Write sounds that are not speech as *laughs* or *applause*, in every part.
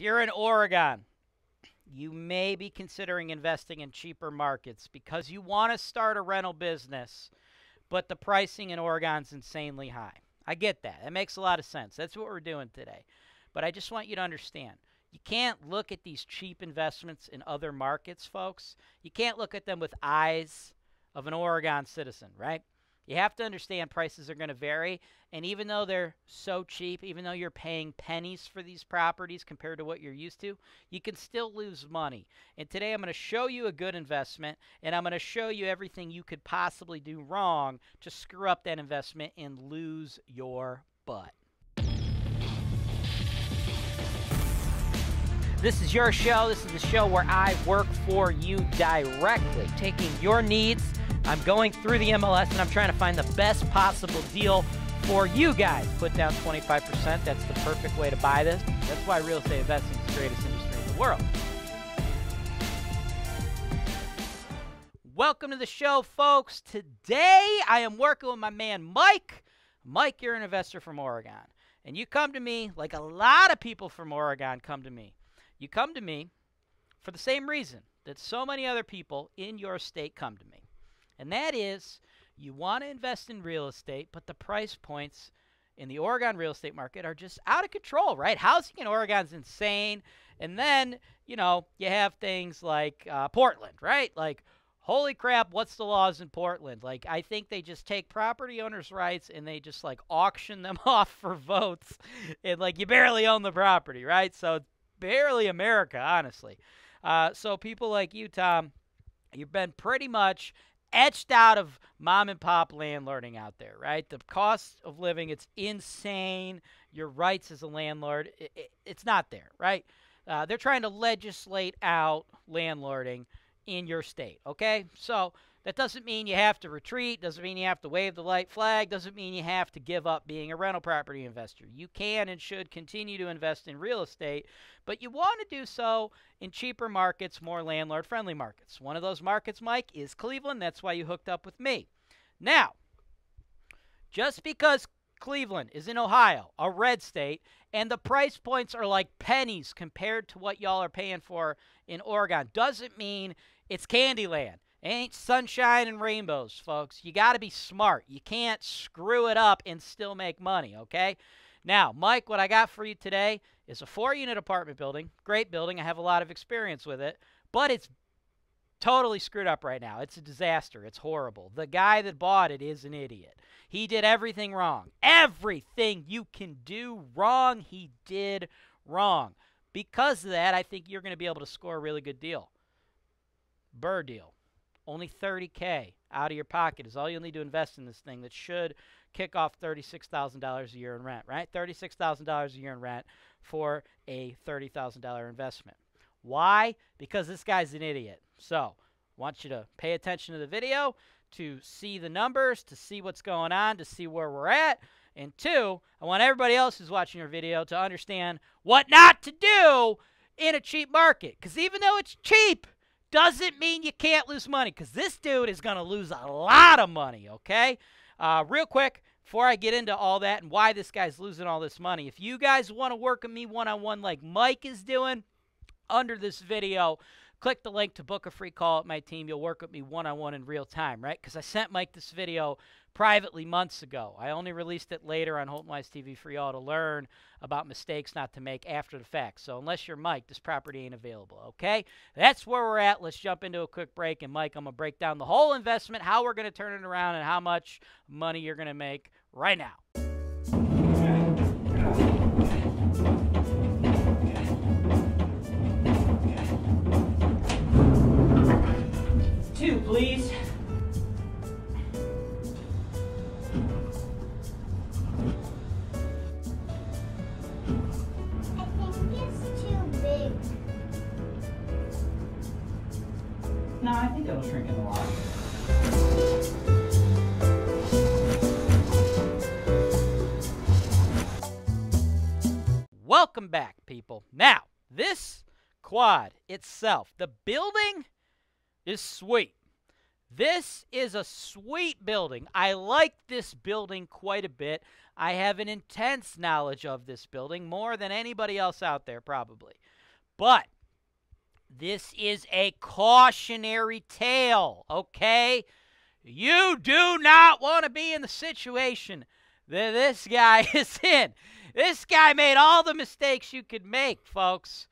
If you're in Oregon, you may be considering investing in cheaper markets because you want to start a rental business, but the pricing in Oregon's insanely high. I get that. That makes a lot of sense. That's what we're doing today. But I just want you to understand you can't look at these cheap investments in other markets, folks. You can't look at them with eyes of an Oregon citizen, right? You have to understand prices are going to vary. And even though they're so cheap, even though you're paying pennies for these properties compared to what you're used to, you can still lose money. And today I'm going to show you a good investment and I'm going to show you everything you could possibly do wrong to screw up that investment and lose your butt. This is your show. This is the show where I work for you directly, taking your needs I'm going through the MLS and I'm trying to find the best possible deal for you guys. Put down 25%. That's the perfect way to buy this. That's why real estate investing is the greatest industry in the world. Welcome to the show, folks. Today I am working with my man Mike. Mike, you're an investor from Oregon. And you come to me like a lot of people from Oregon come to me. You come to me for the same reason that so many other people in your state come to me. And that is you want to invest in real estate, but the price points in the Oregon real estate market are just out of control, right? Housing in Oregon's insane. And then, you know, you have things like uh, Portland, right? Like, holy crap, what's the laws in Portland? Like, I think they just take property owners' rights and they just like auction them *laughs* off for votes. And like, you barely own the property, right? So barely America, honestly. Uh, so people like you, Tom, you've been pretty much etched out of mom and pop landlording out there, right? The cost of living, it's insane. Your rights as a landlord, it, it, it's not there, right? Uh, they're trying to legislate out landlording in your state, okay? So that doesn't mean you have to retreat, doesn't mean you have to wave the light flag, doesn't mean you have to give up being a rental property investor. You can and should continue to invest in real estate, but you want to do so in cheaper markets, more landlord friendly markets. One of those markets, Mike, is Cleveland. That's why you hooked up with me. Now, just because Cleveland is in Ohio, a red state, and the price points are like pennies compared to what y'all are paying for in Oregon, doesn't mean it's Candyland. Ain't sunshine and rainbows, folks. You got to be smart. You can't screw it up and still make money, okay? Now, Mike, what I got for you today is a four unit apartment building. Great building. I have a lot of experience with it, but it's totally screwed up right now. It's a disaster. It's horrible. The guy that bought it is an idiot. He did everything wrong. Everything you can do wrong, he did wrong. Because of that, I think you're going to be able to score a really good deal. BRRRR deal. Only 30K out of your pocket is all you'll need to invest in this thing that should kick off $36,000 a year in rent, right? $36,000 a year in rent for a $30,000 investment. Why? Because this guy's an idiot. So, want you to pay attention to the video to see the numbers, to see what's going on, to see where we're at. And two, I want everybody else who's watching your video to understand what not to do in a cheap market. Because even though it's cheap, doesn't mean you can't lose money because this dude is going to lose a lot of money, okay? Uh, real quick, before I get into all that and why this guy's losing all this money, if you guys want to work with me one on one like Mike is doing under this video, click the link to book a free call at my team. You'll work with me one on one in real time, right? Because I sent Mike this video privately months ago. I only released it later on Holton Wise TV for y'all to learn about mistakes not to make after the fact. So unless you're Mike, this property ain't available, okay? That's where we're at. Let's jump into a quick break. And Mike, I'm going to break down the whole investment, how we're going to turn it around, and how much money you're going to make right now. Please. No, I think it'll shrink in the water. Welcome back, people. Now, this quad itself, the building is sweet. This is a sweet building. I like this building quite a bit. I have an intense knowledge of this building, more than anybody else out there, probably. But this is a cautionary tale, okay? You do not want to be in the situation that this guy *laughs* is in. This guy made all the mistakes you could make, folks.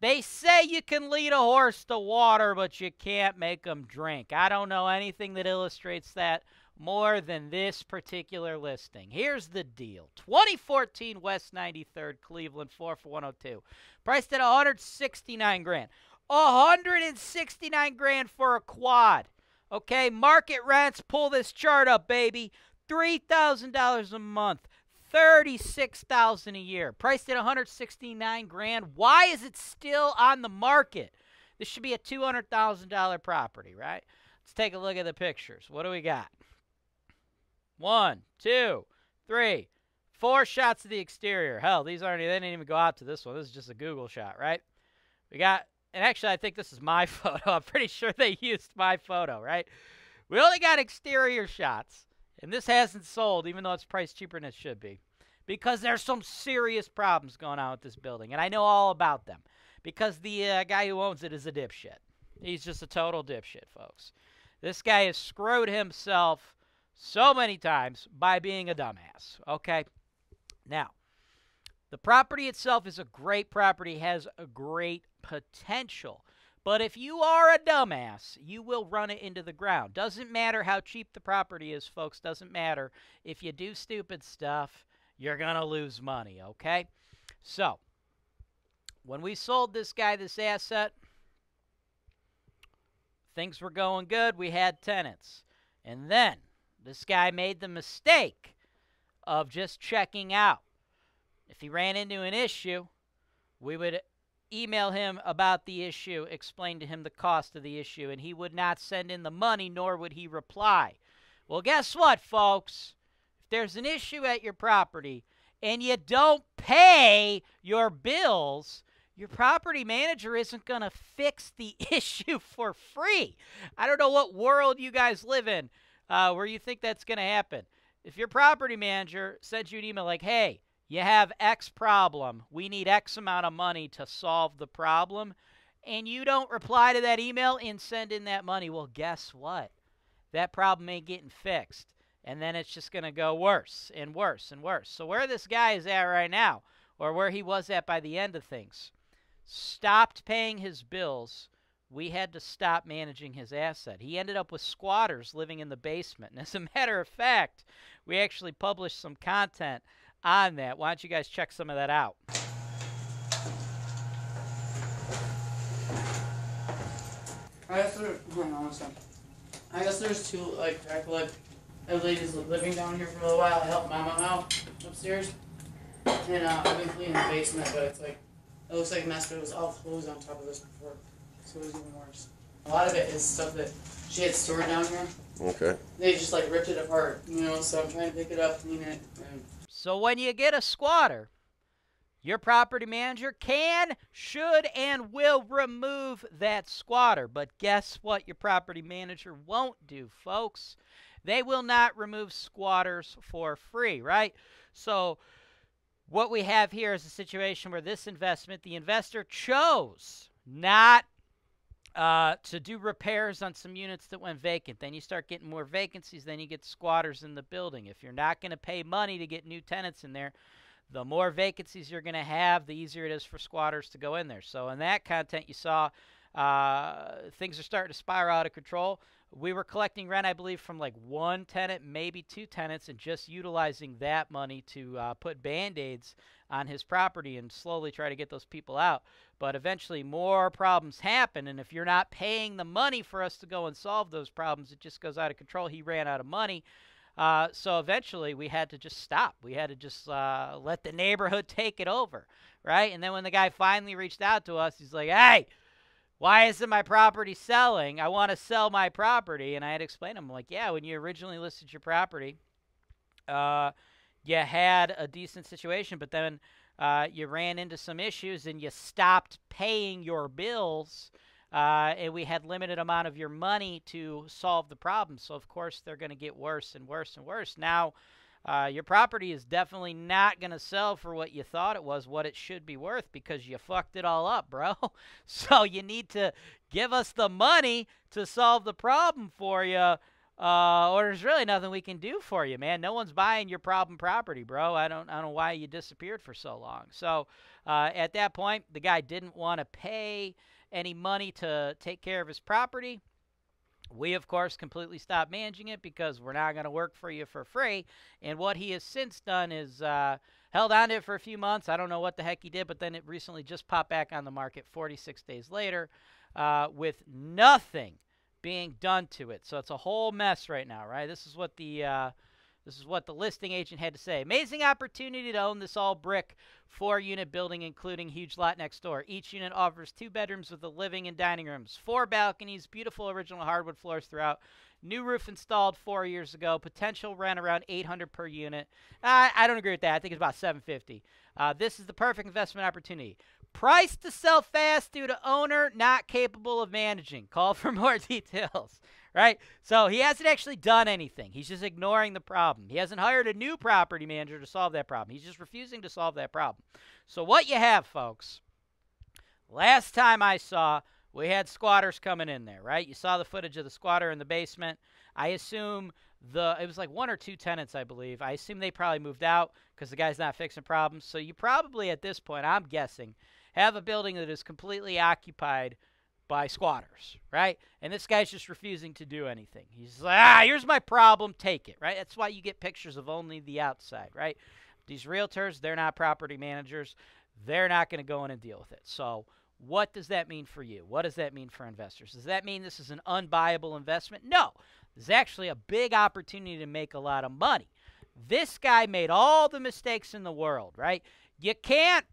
They say you can lead a horse to water, but you can't make them drink. I don't know anything that illustrates that more than this particular listing. Here's the deal 2014 West 93rd Cleveland 4 for 102. Priced at 169 grand. 169 grand for a quad. Okay, market rents, pull this chart up, baby. $3,000 a month. 36,000 a year. Priced at 169 grand. Why is it still on the market? This should be a $200,000 property, right? Let's take a look at the pictures. What do we got? One, two, three, four shots of the exterior. Hell, these aren't, they didn't even go out to this one. This is just a Google shot, right? We got, and actually, I think this is my *laughs* photo. I'm pretty sure they used my photo, right? We only got exterior shots. And this hasn't sold, even though it's priced cheaper than it should be, because there's some serious problems going on with this building. And I know all about them because the uh, guy who owns it is a dipshit. He's just a total dipshit, folks. This guy has screwed himself so many times by being a dumbass. Okay? Now, the property itself is a great property, has a great potential. But if you are a dumbass, you will run it into the ground. Doesn't matter how cheap the property is, folks. Doesn't matter. If you do stupid stuff, you're going to lose money, okay? So, when we sold this guy this asset, things were going good. We had tenants. And then this guy made the mistake of just checking out. If he ran into an issue, we would email him about the issue, explain to him the cost of the issue, and he would not send in the money, nor would he reply. Well, guess what, folks? If there's an issue at your property and you don't pay your bills, your property manager isn't going to fix the *laughs* issue for free. I don't know what world you guys live in uh, where you think that's going to happen. If your property manager sends you an email like, hey, you have X problem. We need X amount of money to solve the problem. And you don't reply to that email and send in that money. Well, guess what? That problem ain't getting fixed. And then it's just going to go worse and worse and worse. So, where this guy is at right now, or where he was at by the end of things, stopped paying his bills. We had to stop managing his asset. He ended up with squatters living in the basement. And as a *laughs* matter of fact, we actually published some content on that. Why don't you guys check some of that out? I guess there. Hang on one second. I guess there's two like I feel like a lady's living down here for a little while. I helped my mom out upstairs, and uh, I've been cleaning the basement, but it's like it looks like a mess. But it was all clothes on top of this before, so it was even worse. A lot of it is stuff that she had stored down here. Okay. They just like ripped it apart, you know. So I'm trying to pick it up, clean it, and So when you get a squatter, your property manager can, should, and will remove that squatter. But guess what your property manager won't do, folks? They will not remove squatters for free, right? So what we have here is a situation where this investment, the investor chose not uh, to do repairs on some units that went vacant. Then you start getting more vacancies. Then you get squatters in the building. If you're not going to pay money to get new tenants in there, the more vacancies you're going to have, the easier it is for squatters to go in there. So in that content, you saw uh, things are starting to spiral out of control. We were collecting rent, I believe, from like one tenant, maybe two tenants, and just utilizing that money to uh, put band aids on his property and slowly try to get those people out. But eventually, more problems happen, and if you're not paying the money for us to go and solve those problems, it just goes out of control. He ran out of money. Uh, so eventually, we had to just stop. We had to just uh, let the neighborhood *laughs* take it over, right? And then when the guy finally reached out to us, he's like, hey, why isn't my property selling? I want to sell my property. And I had explained to him, like, yeah, when you originally listed your property, uh, you had a decent situation, but then uh, you ran into some issues and you stopped paying your bills. uh, and we had limited amount of your money to solve the problem. So of course they're going to get worse and worse and worse. Now, uh, your property is definitely not going to sell for what you thought it was, what it should be worth, because you fucked it all up, bro. *laughs* so you need to give us the money to solve the problem for you. Uh, or there's really nothing we can do for you, man. No one's buying your problem property, bro. I don't, I don't know why you disappeared for so long. So uh, at that point, the guy didn't want to pay any money to take care of his property. We, of course, completely stopped managing it because we're not going to work for you for free. And what he has since done is uh, held on to it for a few months. I don't know what the heck he did, but then it recently just popped back on the market 46 days later uh, with nothing being done to it. So it's a whole mess right now, right? This is what the uh, this is what the listing agent had to say. Amazing opportunity to own this all brick four unit building, including huge lot next door. Each unit offers two bedrooms with a living and dining rooms, four balconies, beautiful original hardwood floors throughout. New roof installed four years ago. Potential rent around 800 per unit. I don't agree with that. I think it's about 750. Uh, this is the perfect investment opportunity. Price to sell fast due to owner not capable of managing. Call for *laughs* more details right? So he hasn't actually done anything. He's just ignoring the problem. He hasn't hired a new property manager to solve that problem. He's just refusing to solve that problem. So what you have, folks, last time I saw, we had squatters coming in there, right? You saw the footage of the squatter in the basement. I assume the it was like one or two tenants, I believe. I assume they probably moved out because the guy's not fixing problems. So you probably at this point, I'm guessing, have a building that is completely occupied by squatters, right? And this guy's just refusing to do anything. He's like, ah, here's my problem, take it, right? That's why you get pictures of only the outside, right? These realtors, they're not property managers. They're not going to go in and deal with it. So, what does that mean for you? What does that mean for investors? Does that mean this is an unbuyable investment? No. There's actually a big opportunity to make a lot of money. This guy made all the mistakes in the world, right? You can't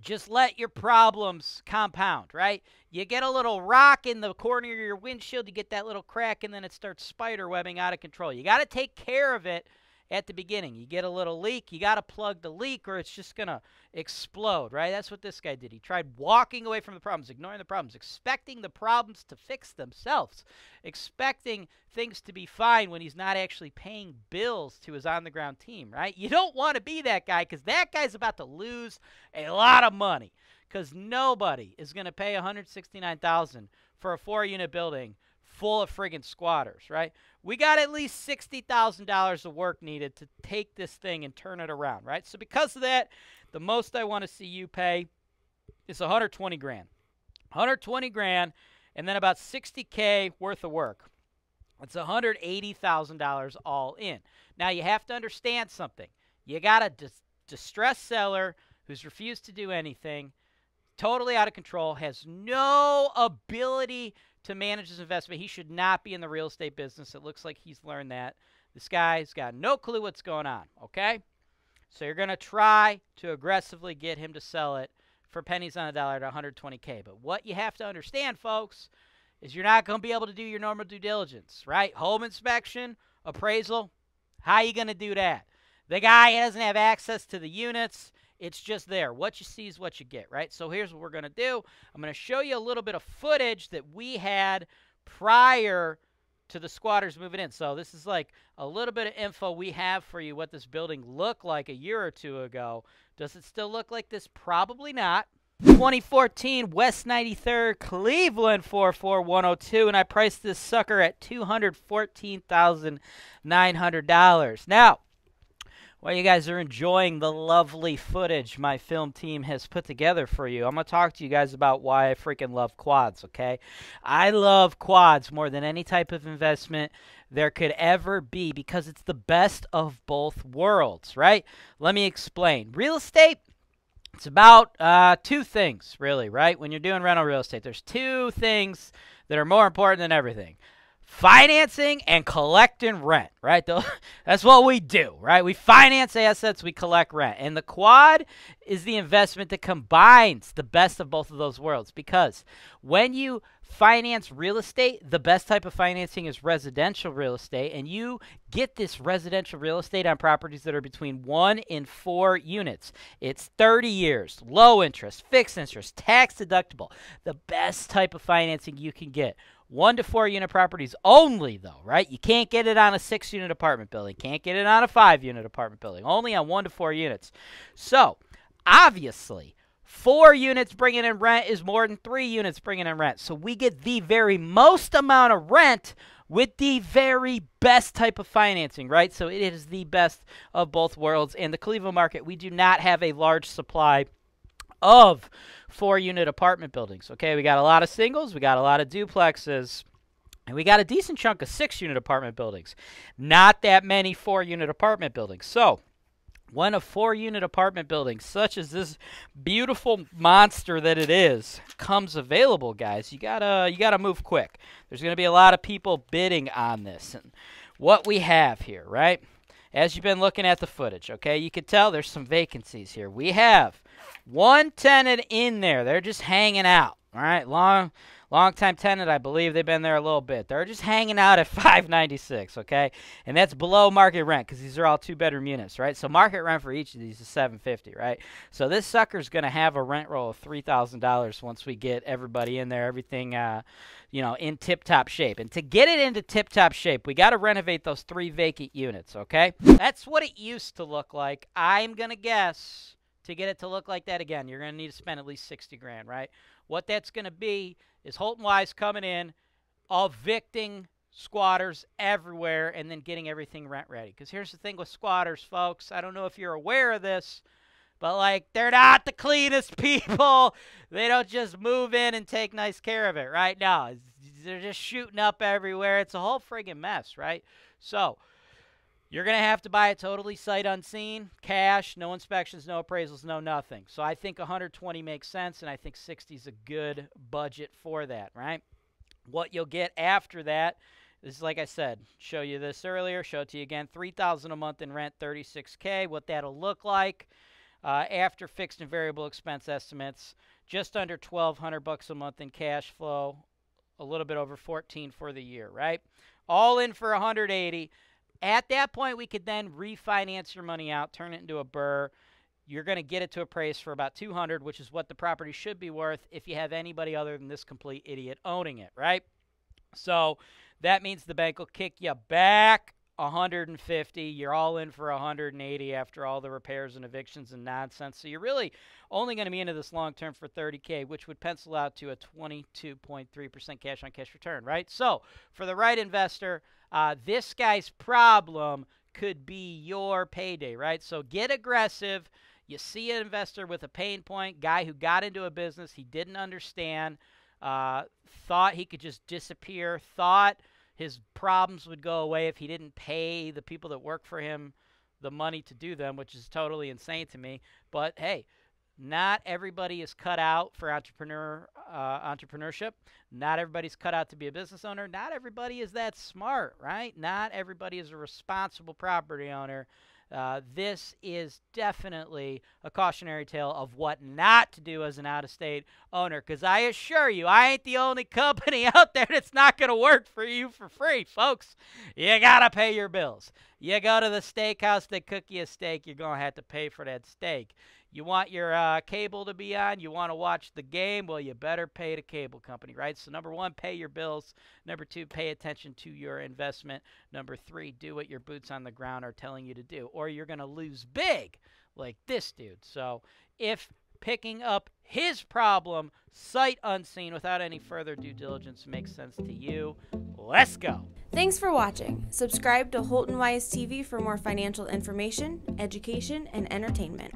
just let your problems compound, right? You get a little rock in the corner of your windshield, you get that little crack, and then it starts spider webbing out of control. You got to take care of it at the beginning. You get a little leak, you got to plug the leak or it's just going to explode, right? That's what this guy did. He tried walking away from the problems, ignoring the problems, expecting the problems to fix themselves, expecting things to be fine when he's not actually paying bills to his on the ground team, right? You don't want to be that guy because that guy's about to lose a lot of money because nobody is going to pay 169000 for a four unit building full of friggin' squatters, right? We got at least $60,000 of work needed to take this thing and turn it around, right? So because of that, the most I want to see you pay is 120 grand. 120 grand and then about 60k worth of work. It's $180,000 all in. Now you have to understand something. You got a dis- distressed seller who's refused to do anything, totally out of control, has no ability to manage his investment. He should not be in the real estate business. It looks like he's learned that. This guy's got no clue what's going on, okay? So you're going to try to aggressively get him to sell it for pennies on a dollar to 120K. But what you have to understand, folks, is you're not going to be able to do your normal due diligence, right? Home inspection, appraisal. How are you going to do that? The guy doesn't have access to the units. It's just there. What you see is what you get, right? So here's what we're going to do. I'm going to show you a little bit of footage that we had prior to the squatters moving in. So this is like a little bit of info we have for you what this building looked like a year or two ago. Does it still look like this? Probably not. 2014 West 93rd Cleveland 44102 and I priced this sucker at $214,900. Now, while you guys are enjoying the lovely footage my film team has put together for you, I'm going to talk to you guys about why I freaking love quads, okay? I love quads more than any type of investment there could ever be because it's the best of both worlds, right? Let me explain. Real estate, it's about uh, two things, really, right? When you're doing rental real estate, there's two things that are more important than everything financing and collecting rent, right? *laughs* That's what we do, right? We finance assets, we collect rent. And the quad is the investment that combines the best of both of those worlds because when you finance real estate, the best type of financing is residential real estate, and you get this residential real estate on properties that are between one and four units. It's 30 years, low interest, fixed interest, tax deductible, the best type of financing you can get. One to four unit properties only, though, right? You can't get it on a six unit apartment building, can't get it on a five unit apartment building, only on one to four units. So, obviously, Four units bringing in rent is more than three units bringing in rent. So we get the very most amount of rent with the very best type of financing, right? So it is the best of both worlds. In the Cleveland market, we do not have a large supply of four unit apartment buildings. Okay, we got a lot of singles, we got a lot of duplexes. And we got a decent chunk of six unit apartment buildings. Not that many four unit apartment buildings. So, when a four unit apartment building, such as this beautiful monster that it is, comes available, guys, you gotta you gotta move quick. There's gonna be a lot of people bidding on this. And what we have here, right? As you've been looking at the footage, okay, you can tell there's some vacancies here. We have one tenant in there. They're just hanging out. All right, long Longtime tenant, I believe they've been there a little bit. They're just hanging out at *laughs* 596, okay? And that's below market rent because these are all two bedroom units, right? So market rent for each of these is 750, right? So this sucker's going to have a rent roll of $3,000 once we get everybody in there, everything uh, you know, in tip-top shape. And to get it into tip-top shape, we got to renovate those three vacant units, okay? That's what it used to look like. I'm going to guess to get it to look like that again, you're going to need to spend at least 60 grand, right? What that's going to be is Holton Wise coming in, evicting squatters everywhere, and then getting everything rent ready. Because here's the thing with squatters, folks. I don't know if you're aware of this, but like they're not the cleanest *laughs* people. They don't just move in and take nice care of it, right? now. they're just shooting up everywhere. It's a whole friggin' mess, right? So you're going to have to buy it totally sight unseen, cash, no inspections, no appraisals, no nothing. So I think 120 makes sense, and I think 60 is a good budget for that, right? What you'll get after that is, like I said, show you this earlier, show it to you again, 3000 a month in rent, 36K. What that'll look like uh, after fixed and variable expense estimates, just under 1200 bucks a month in cash flow, a little bit over 14 for the year, right? All in for 180. At that point, we could then refinance your money out, turn it into a BRRRR. You're going to get it to a price for about 200, which is what the property should be worth if you have anybody other than this complete idiot owning it, right? So that means the bank will kick you back 150. You're all in for 180 after all the repairs and evictions and nonsense. So you're really only going to be into this long term for 30K, which would pencil out to a 22.3% cash on cash return, right? So for the right investor, uh, this guy's problem could be your payday, right? So get aggressive. You see an investor with a pain point, guy who got into a business he didn't understand, uh, thought he could just disappear, thought his problems would go away if he didn't pay the people that work for him the money to do them, which is totally insane to me. But hey, not everybody is cut out for entrepreneur uh, entrepreneurship. Not everybody's cut out to be a business owner. Not everybody is that smart, right? Not everybody is a responsible property owner. Uh, this is definitely a cautionary tale of what not to do as an out of state owner. Because I assure you, I ain't the only company *laughs* out there that's not going to work for you for free, folks. You got to pay your bills. You go to the steakhouse, they cook you a steak, you're going to have to pay for that steak. You want your uh, cable to be on? You want to watch the game? Well, you better pay the cable company, right? So, number one, pay your bills. Number two, pay attention to your investment. Number three, do what your boots on the ground are telling you to do, or you're going to lose big like this dude. So, if picking up his problem sight unseen without any further due diligence makes sense to you, let's go. Thanks for watching. Subscribe to Holton Wise TV for more financial information, education, and entertainment.